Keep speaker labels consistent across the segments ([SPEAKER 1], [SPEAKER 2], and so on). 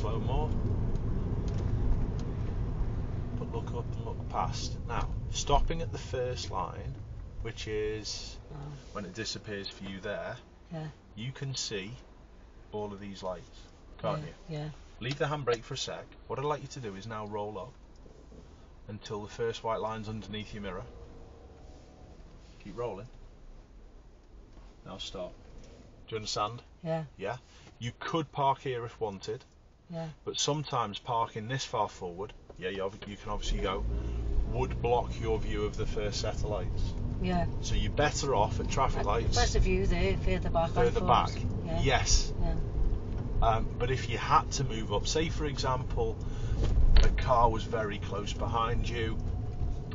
[SPEAKER 1] slow more. But look up and look past. Now, stopping at the first line, which is
[SPEAKER 2] Oh,
[SPEAKER 1] when it disappears for you there,
[SPEAKER 2] yeah.
[SPEAKER 1] you can see all of these lights, can't
[SPEAKER 2] yeah,
[SPEAKER 1] you?
[SPEAKER 2] Yeah.
[SPEAKER 1] Leave the handbrake for a sec. What I'd like you to do is now roll up until the first white line's underneath your mirror. Keep rolling. Now stop. Do you understand?
[SPEAKER 2] Yeah.
[SPEAKER 1] Yeah. You could park here if wanted,
[SPEAKER 2] Yeah.
[SPEAKER 1] but sometimes parking this far forward, yeah, you, you can obviously go, would block your view of the first set of lights.
[SPEAKER 2] Yeah.
[SPEAKER 1] So you're better off at traffic lights
[SPEAKER 2] Better view there, further back.
[SPEAKER 1] Further back.
[SPEAKER 2] Yeah.
[SPEAKER 1] Yes.
[SPEAKER 2] Yeah.
[SPEAKER 1] Um, but if you had to move up, say for example, a car was very close behind you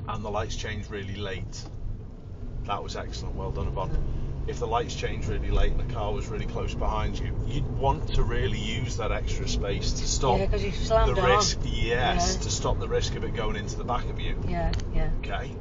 [SPEAKER 1] and the lights changed really late, that was excellent. Well done, Yvonne. If the lights changed really late and the car was really close behind you, you'd want to really use that extra space to stop
[SPEAKER 2] Yeah, because you slammed
[SPEAKER 1] the
[SPEAKER 2] it
[SPEAKER 1] risk.
[SPEAKER 2] on.
[SPEAKER 1] Yes,
[SPEAKER 2] Yeah.
[SPEAKER 1] to stop the risk of it going into the back of you.
[SPEAKER 2] Yeah. Yeah.
[SPEAKER 1] Okay.